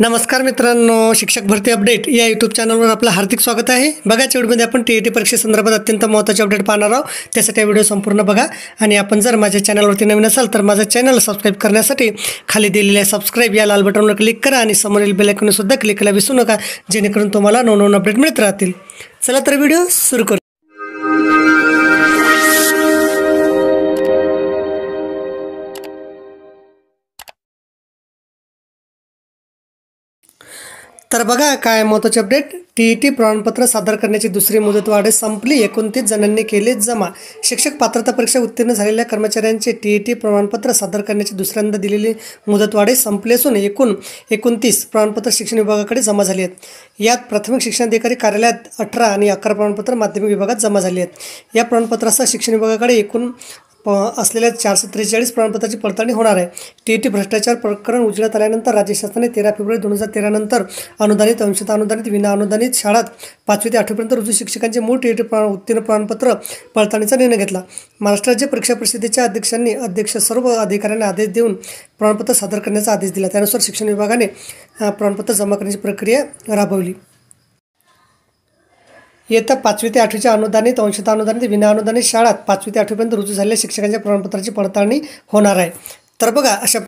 नमस्कार मित्रांनो शिक्षक भरती अपडेट या यूट्यूब चॅनलवर आपलं हार्दिक स्वागत आहे. बघा व्हिडिओमध्ये आपण टी ई टी परीक्षेसंदर्भात अत्यंत महत्त्वाचे अपडेट पाहणार आहोत. त्यासाठी व्हिडिओ संपूर्ण बघा. आणि आपण जर माझ्या चॅनलवरती नवीन असाल तर माझं चॅनल सबस्क्राईब करण्यासाठी खाली दिलेल्या सबस्क्राईब या लाल बटनवर क्लिक करा आणि समोरील बेल क्लिक करायला विसरू नका जेणेकरून तुम्हाला नवनवीन अपडेट मिळत राहतील. चला तर व्हिडिओ सुरू करू. तर बघा काय महत्त्वाचे अपडेट टी ई टी प्रमाणपत्र सादर करण्याची दुसरी मुदतवाढ संपली. एकोणतीस जणांनी केले जमा. शिक्षक पात्रता परीक्षा उत्तीर्ण झालेल्या कर्मचाऱ्यांचे टी ई टी प्रमाणपत्र सादर करण्याची दुसऱ्यांदा दिलेली मुदतवाढ संपली असून एकूण एकोणतीस प्रमाणपत्र शिक्षण विभागाकडे जमा झाली आहेत. यात प्राथमिक शिक्षणाधिकारी कार्यालयात अठरा आणि अकरा प्रमाणपत्र माध्यमिक विभागात जमा झाली आहेत. या प्रमाणपत्रासह शिक्षण विभागाकडे एकूण प असलेल्या चारशे त्रेचाळीस प्रमाणपत्राची पडताळणी होणार आहे. टी टी भ्रष्टाचार प्रकरण उजळत आल्यानंतर राज्य शासनाने तेरा फेब्रुवारी दोन हजार तेरानंतर अनुदानित अंशतः अनुदानित विना अनुदानित शाळात पाचवी ते आठवीपर्यंत रुजू शिक्षकांचे मूळ टी टी प्रमाण उत्तीर्ण प्रमाणपत्र पडताळणीचा निर्णय घेतला. महाराष्ट्र राज्य परीक्षा परिषदेच्या अध्यक्षांनी अध्यक्ष सर्व अधिकाऱ्यांना आदेश देऊन प्रमाणपत्र सादर करण्याचा आदेश दिला. त्यानुसार शिक्षण विभागाने प्रमाणपत्र जमा करण्याची प्रक्रिया राबवली. इयत्ता पाचवी ते आठवीच्या अनुदानित अंशता अनुदानित विनाअनुदानित शाळात पाचवी ते आठवीपर्यंत रुजू झालेल्या शिक्षकांच्या प्रमाणपत्राची पडताळणी होणार आहे. तर बघा अशा